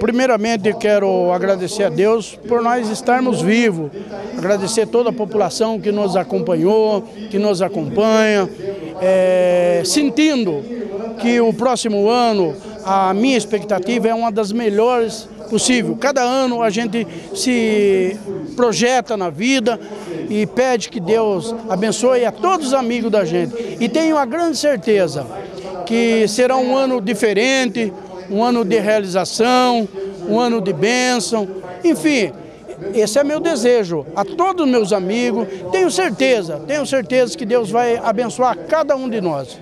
Primeiramente, quero agradecer a Deus por nós estarmos vivos, agradecer toda a população que nos acompanhou, que nos acompanha, é, sentindo que o próximo ano a minha expectativa é uma das melhores possível. Cada ano a gente se projeta na vida e pede que Deus abençoe a todos os amigos da gente. E tenho a grande certeza que será um ano diferente, um ano de realização, um ano de bênção, enfim, esse é meu desejo a todos os meus amigos. Tenho certeza, tenho certeza que Deus vai abençoar cada um de nós.